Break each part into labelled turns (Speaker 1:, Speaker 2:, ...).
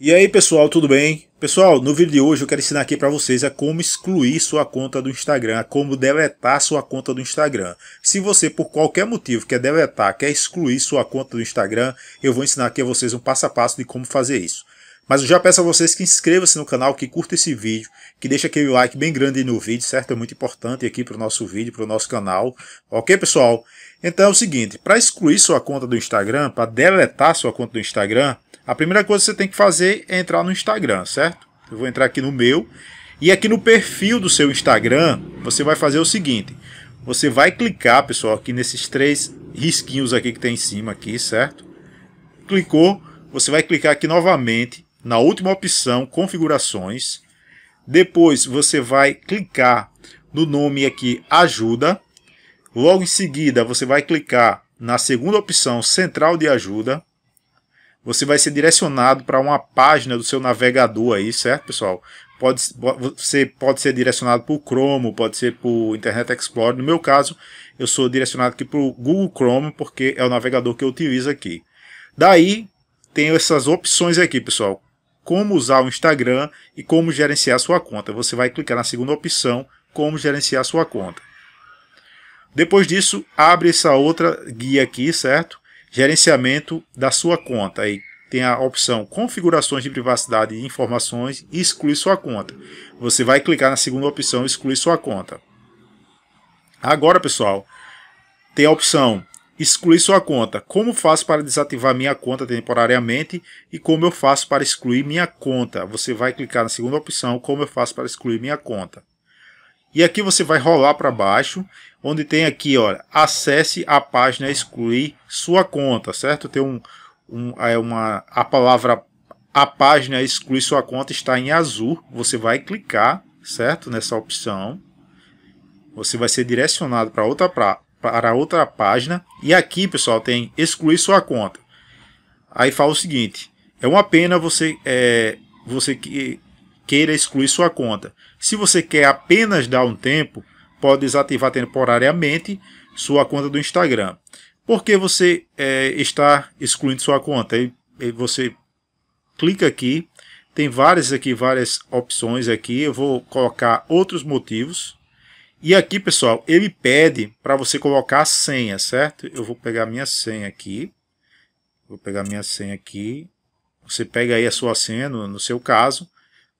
Speaker 1: E aí pessoal, tudo bem? Pessoal, no vídeo de hoje eu quero ensinar aqui para vocês a como excluir sua conta do Instagram, a como deletar sua conta do Instagram. Se você por qualquer motivo quer deletar, quer excluir sua conta do Instagram, eu vou ensinar aqui a vocês um passo a passo de como fazer isso. Mas eu já peço a vocês que inscrevam-se no canal, que curta esse vídeo, que deixe aquele like bem grande no vídeo, certo? É muito importante aqui para o nosso vídeo, para o nosso canal. Ok, pessoal? Então é o seguinte, para excluir sua conta do Instagram, para deletar sua conta do Instagram, a primeira coisa que você tem que fazer é entrar no Instagram, certo? Eu vou entrar aqui no meu. E aqui no perfil do seu Instagram, você vai fazer o seguinte. Você vai clicar, pessoal, aqui nesses três risquinhos aqui que tem em cima aqui, certo? Clicou, você vai clicar aqui novamente na última opção, configurações. Depois você vai clicar no nome aqui, ajuda. Logo em seguida, você vai clicar na segunda opção, central de ajuda você vai ser direcionado para uma página do seu navegador aí, certo, pessoal? Pode, você pode ser direcionado por Chrome, pode ser por Internet Explorer. No meu caso, eu sou direcionado aqui para o Google Chrome, porque é o navegador que eu utilizo aqui. Daí, tem essas opções aqui, pessoal. Como usar o Instagram e como gerenciar sua conta. Você vai clicar na segunda opção, como gerenciar sua conta. Depois disso, abre essa outra guia aqui, certo? Gerenciamento da sua conta. Aí tem a opção configurações de privacidade e informações e excluir sua conta. Você vai clicar na segunda opção excluir sua conta. Agora, pessoal, tem a opção excluir sua conta. Como faço para desativar minha conta temporariamente e como eu faço para excluir minha conta? Você vai clicar na segunda opção, como eu faço para excluir minha conta. E aqui você vai rolar para baixo, onde tem aqui, olha, acesse a página excluir sua conta, certo? Tem um, um é uma a palavra a página excluir sua conta está em azul. Você vai clicar, certo? Nessa opção. Você vai ser direcionado para outra pra, para outra página e aqui, pessoal, tem excluir sua conta. Aí fala o seguinte: é uma pena você é, você que queira excluir sua conta. Se você quer apenas dar um tempo, pode desativar temporariamente sua conta do Instagram. Por que você é, está excluindo sua conta? Aí, você clica aqui, tem várias aqui, várias opções aqui. Eu vou colocar outros motivos. E aqui, pessoal, ele pede para você colocar a senha, certo? Eu vou pegar minha senha aqui. Vou pegar minha senha aqui. Você pega aí a sua senha, no, no seu caso.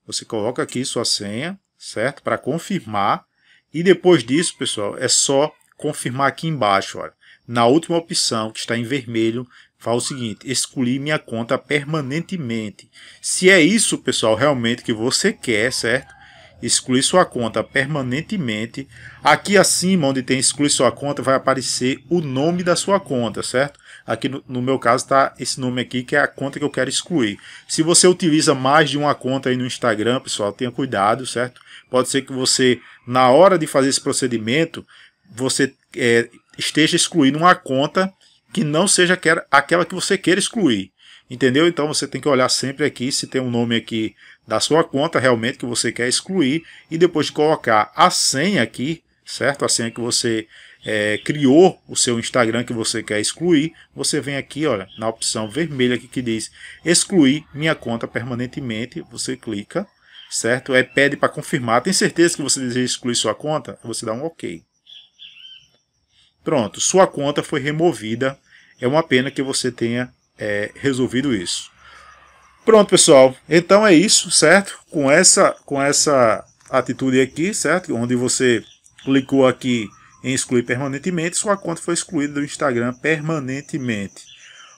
Speaker 1: Você coloca aqui sua senha, certo? Para confirmar. E depois disso, pessoal, é só confirmar aqui embaixo, olha. Na última opção, que está em vermelho, fala o seguinte, excluir minha conta permanentemente. Se é isso, pessoal, realmente que você quer, certo? Excluir sua conta permanentemente. Aqui acima, onde tem excluir sua conta, vai aparecer o nome da sua conta, certo? Aqui no, no meu caso está esse nome aqui, que é a conta que eu quero excluir. Se você utiliza mais de uma conta aí no Instagram, pessoal, tenha cuidado, certo? Pode ser que você, na hora de fazer esse procedimento, você é, esteja excluindo uma conta que não seja aquela que você queira excluir. Entendeu? Então você tem que olhar sempre aqui se tem um nome aqui da sua conta realmente que você quer excluir e depois de colocar a senha aqui, certo? A senha que você é, criou o seu Instagram que você quer excluir, você vem aqui, olha, na opção vermelha aqui que diz excluir minha conta permanentemente, você clica, certo? É pede para confirmar, tem certeza que você deseja excluir sua conta? Você dá um OK. Pronto, sua conta foi removida. É uma pena que você tenha é, resolvido isso. Pronto, pessoal. Então é isso, certo? Com essa, com essa atitude aqui, certo? Onde você clicou aqui em excluir permanentemente, sua conta foi excluída do Instagram permanentemente.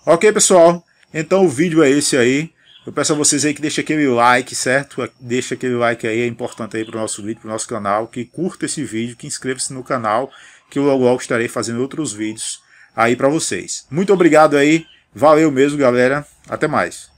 Speaker 1: Ok, pessoal? Então o vídeo é esse aí. Eu peço a vocês aí que deixem aquele like, certo? Deixa aquele like aí, é importante aí para o nosso vídeo, para o nosso canal. Que curta esse vídeo, que inscreva-se no canal, que eu logo logo estarei fazendo outros vídeos aí para vocês. Muito obrigado aí, valeu mesmo, galera. Até mais.